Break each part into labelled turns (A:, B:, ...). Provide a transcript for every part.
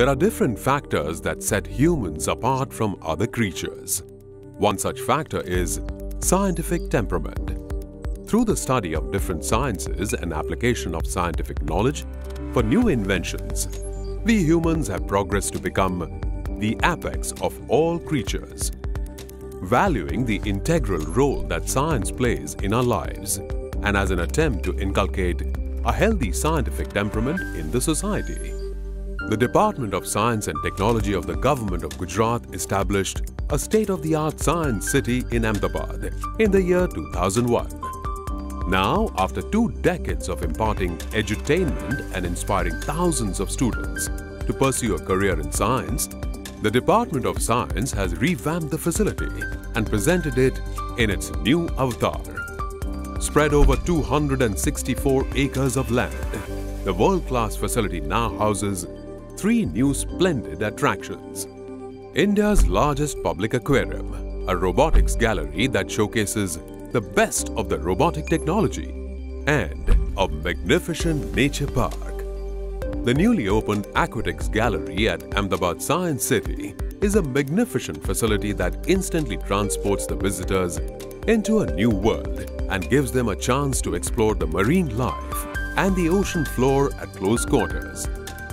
A: There are different factors that set humans apart from other creatures. One such factor is scientific temperament. Through the study of different sciences and application of scientific knowledge for new inventions, we humans have progressed to become the apex of all creatures. Valuing the integral role that science plays in our lives and as an attempt to inculcate a healthy scientific temperament in the society. The Department of Science and Technology of the Government of Gujarat established a state-of-the-art science city in Ahmedabad in the year 2001. Now, after two decades of imparting edutainment and inspiring thousands of students to pursue a career in science, the Department of Science has revamped the facility and presented it in its new avatar. Spread over 264 acres of land, the world-class facility now houses three new splendid attractions. India's largest public aquarium, a robotics gallery that showcases the best of the robotic technology, and a magnificent nature park. The newly opened Aquatics Gallery at Ahmedabad Science City is a magnificent facility that instantly transports the visitors into a new world and gives them a chance to explore the marine life and the ocean floor at close quarters.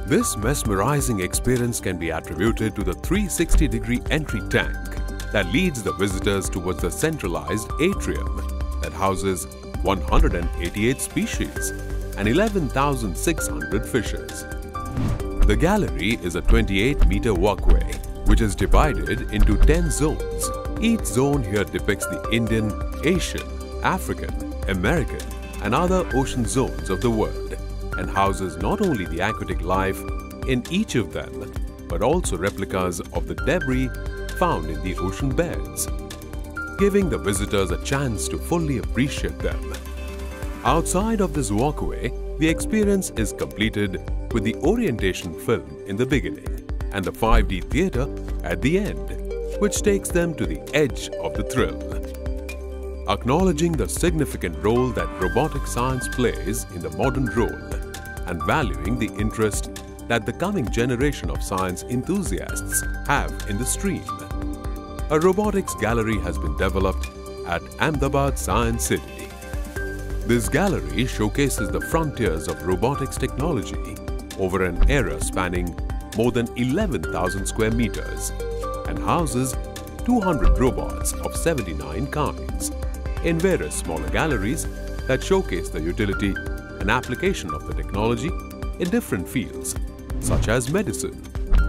A: This mesmerizing experience can be attributed to the 360-degree entry tank that leads the visitors towards the centralized atrium that houses 188 species and 11,600 fishes. The gallery is a 28-meter walkway which is divided into 10 zones. Each zone here depicts the Indian, Asian, African, American and other ocean zones of the world and houses not only the aquatic life in each of them, but also replicas of the debris found in the ocean beds, giving the visitors a chance to fully appreciate them. Outside of this walkway, the experience is completed with the orientation film in the beginning and the 5D theatre at the end, which takes them to the edge of the thrill. Acknowledging the significant role that robotic science plays in the modern role, and valuing the interest that the coming generation of science enthusiasts have in the stream. A robotics gallery has been developed at Ahmedabad Science City. This gallery showcases the frontiers of robotics technology over an era spanning more than 11,000 square meters and houses 200 robots of 79 kinds in various smaller galleries that showcase the utility and application of the technology in different fields such as medicine,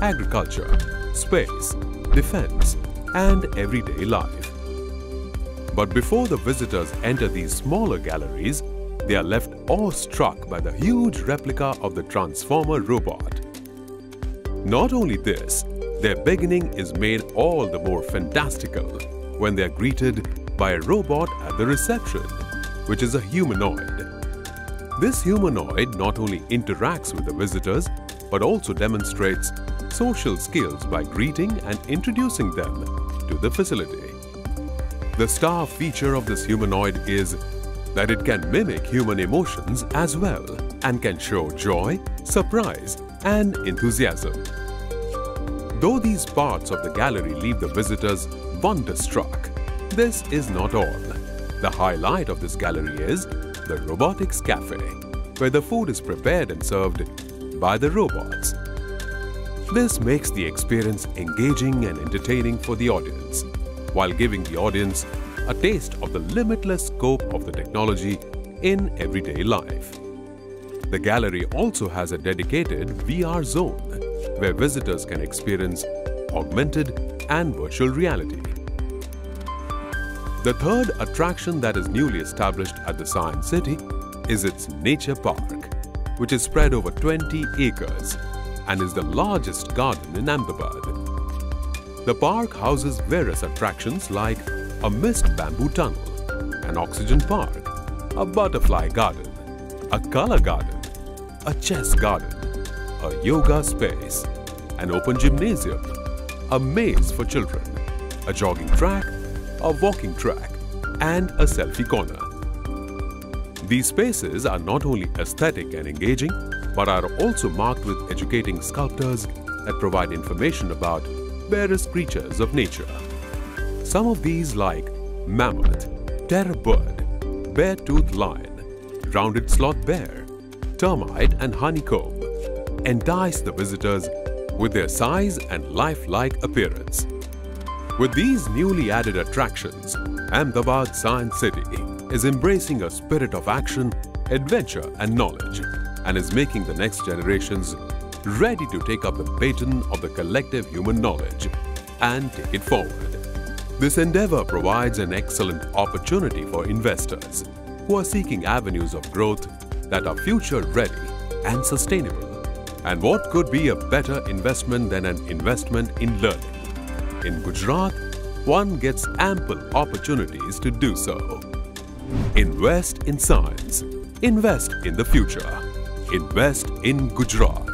A: agriculture, space, defense, and everyday life. But before the visitors enter these smaller galleries, they are left awestruck by the huge replica of the Transformer robot. Not only this, their beginning is made all the more fantastical when they are greeted by a robot at the reception, which is a humanoid. This humanoid not only interacts with the visitors but also demonstrates social skills by greeting and introducing them to the facility. The star feature of this humanoid is that it can mimic human emotions as well and can show joy, surprise and enthusiasm. Though these parts of the gallery leave the visitors wonderstruck, this is not all. The highlight of this gallery is the Robotics Cafe, where the food is prepared and served by the robots. This makes the experience engaging and entertaining for the audience, while giving the audience a taste of the limitless scope of the technology in everyday life. The gallery also has a dedicated VR zone, where visitors can experience augmented and virtual reality. The third attraction that is newly established at the Science City is its Nature Park, which is spread over 20 acres and is the largest garden in Ahmedabad. The park houses various attractions like a mist bamboo tunnel, an oxygen park, a butterfly garden, a color garden, a chess garden, a yoga space, an open gymnasium, a maze for children, a jogging track, a walking track, and a selfie corner. These spaces are not only aesthetic and engaging, but are also marked with educating sculptors that provide information about various creatures of nature. Some of these like mammoth, terror bird, bear-toothed lion, rounded sloth bear, termite and honeycomb entice the visitors with their size and lifelike appearance. With these newly added attractions, Ahmedabad Science City is embracing a spirit of action, adventure and knowledge and is making the next generations ready to take up the baton of the collective human knowledge and take it forward. This endeavor provides an excellent opportunity for investors who are seeking avenues of growth that are future ready and sustainable. And what could be a better investment than an investment in learning? In Gujarat, one gets ample opportunities to do so. Invest in science. Invest in the future. Invest in Gujarat.